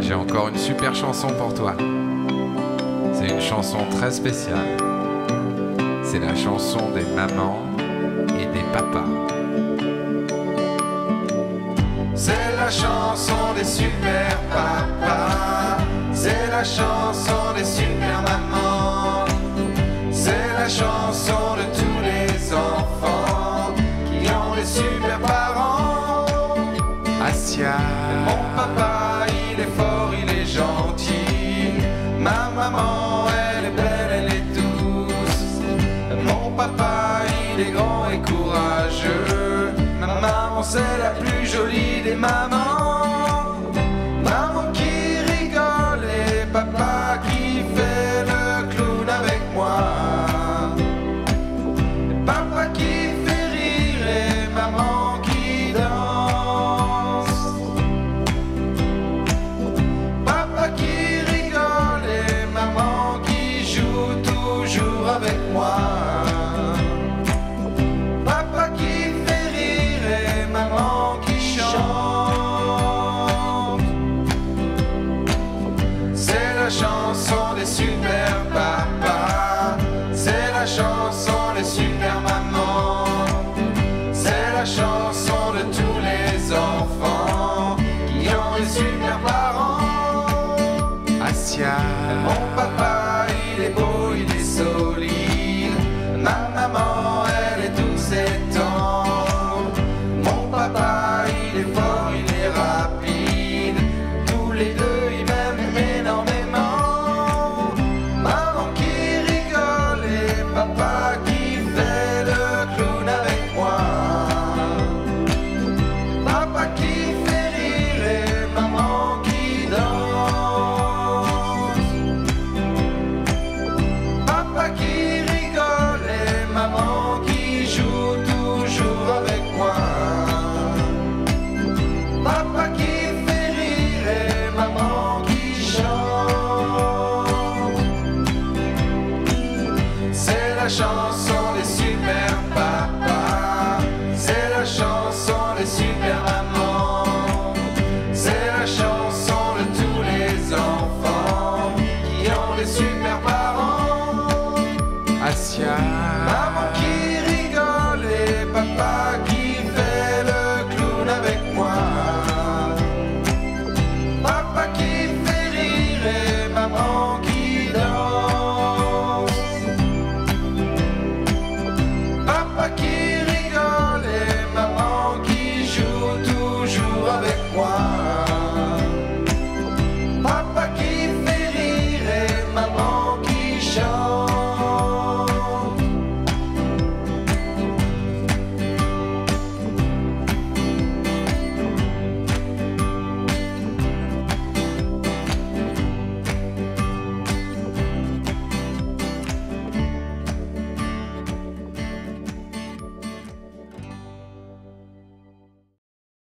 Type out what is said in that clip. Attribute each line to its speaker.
Speaker 1: J'ai encore une super chanson pour toi. C'est une chanson très spéciale. C'est la chanson des mamans et des papas. C'est la chanson des super papas. C'est la chanson des super mamans. C'est la chanson Mon papa, il est fort, il est gentil. Ma maman, elle est belle, elle est douce. Mon papa, il est grand et courageux. Ma maman, c'est la plus jolie des mamans. super maman, C'est la chanson de tous les enfants qui ont des super parents. Asia. chanson des super papas. C'est la chanson des super mamans. C'est la chanson de tous les enfants qui ont des super
Speaker 2: parents.
Speaker 1: Asia.